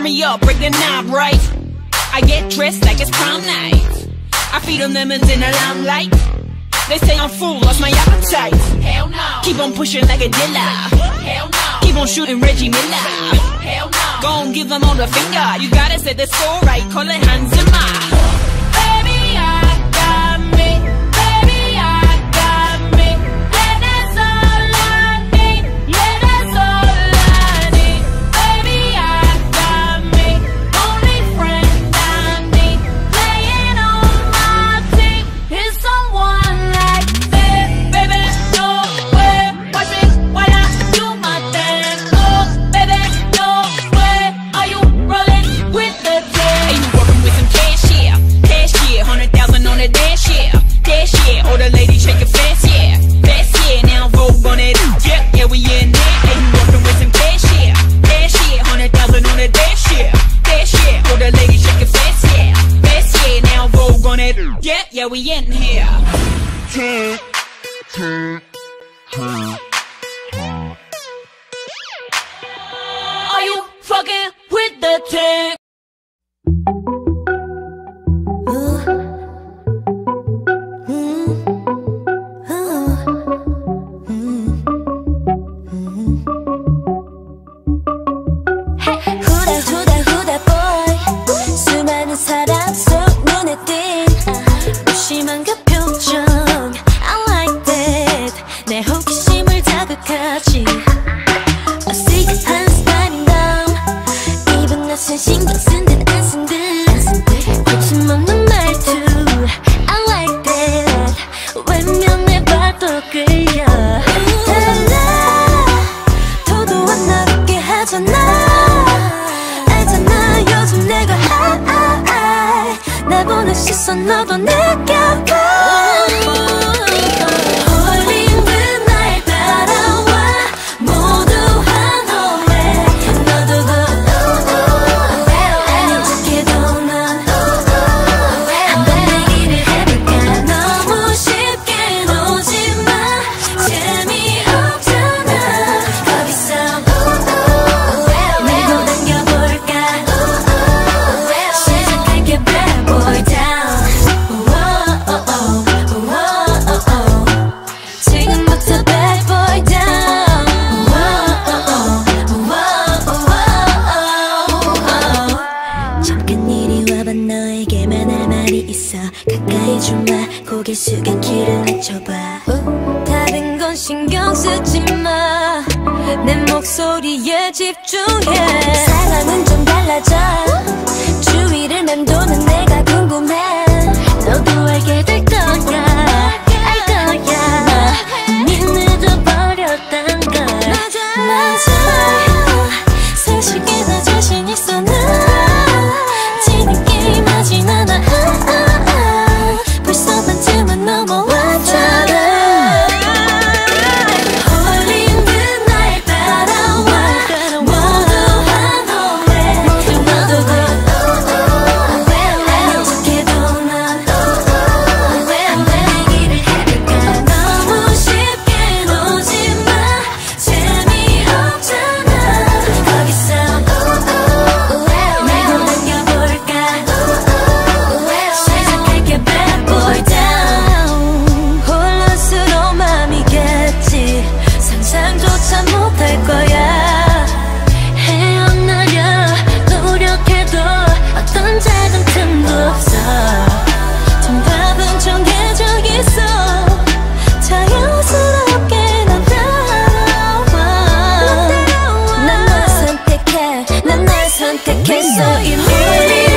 turn me up, break the knob right. I get dressed like it's prom night. I feed on lemons in the limelight. They say I'm full, lost my appetite. Hell no. Keep on pushing like a dealer. Hell no. Keep on shooting Reggie Miller. Hell no. Go on, give them all the finger. You gotta set the score right, call it Hans Zimmer. Shake it fast yeah, fast yeah. Now Vogue on it, yeah, yeah we in there. Are you working with some cash? Yeah, cash yeah. Hundred thousand on the dash yeah, dash yeah. All the ladies shake it fast yeah, fast yeah. Now Vogue on it, yeah, yeah we in here. Are you fucking with the team? it's just another nigga 귀를 맞춰봐 다른 건 신경 쓰지 마 내 목소리에 집중해. 상황은 좀 달라져. 주위를 맴도는 내가 궁금해. 너도 알게 될 거야. 알 거야. 이미 늦어버렸단 걸. 맞아 선택했어. 이 노래